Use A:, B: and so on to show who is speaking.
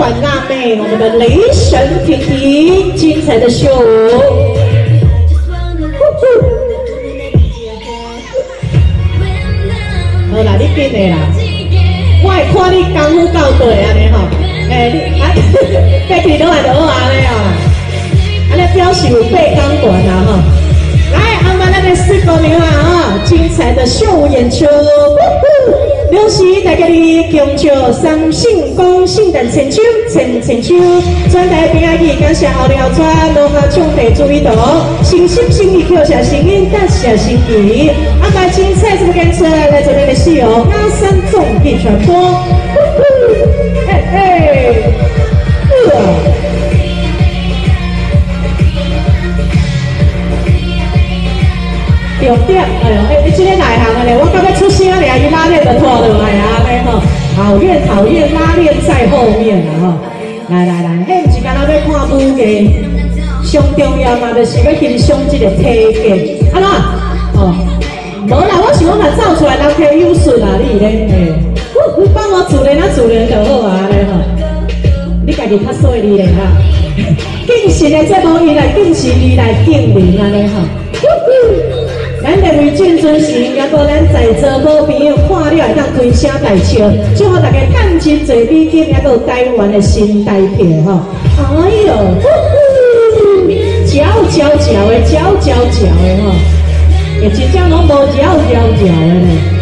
A: 管辣妹，我们的雷神婷婷，精彩的秀。好啦，你紧的啦，我会看你功夫到对安尼吼，诶，你啊，隔壁都来就好安尼哦，安尼表示有背钢管啊吼。来，阿妈那边四个名啊啊，精彩的秀舞演出。恭喜大家的恭祝三圣公圣诞千秋千千秋，转台平安夜，感谢后里后川罗马兄弟注意到，心心心意扣下心音，感谢心意。安排精彩这个演出来做你的戏哦，阿三重点传播，嘿嘿，重点，哎呦，哎，你今天哪讨厌讨厌，拉链在后面啊，吼，来来来，迄毋是干那要看舞艺，上重要嘛，就是要欣赏这个体格，安怎？哦，无啦，我想讲走出来人体有顺啊，你咧，嘿，你帮我自然啊自然就好啊，咧吼，你家己较细腻咧哈，敬神的节目伊来敬神，伊来敬灵安尼吼。咱认为进尊是应该讲咱在座好朋友看了会当开声大笑，祝福大家感情最美金，还有台湾的新代表吼。哎呦，嚼嚼嚼的，嚼嚼嚼的吼，也真正拢无嚼嚼嚼的呢。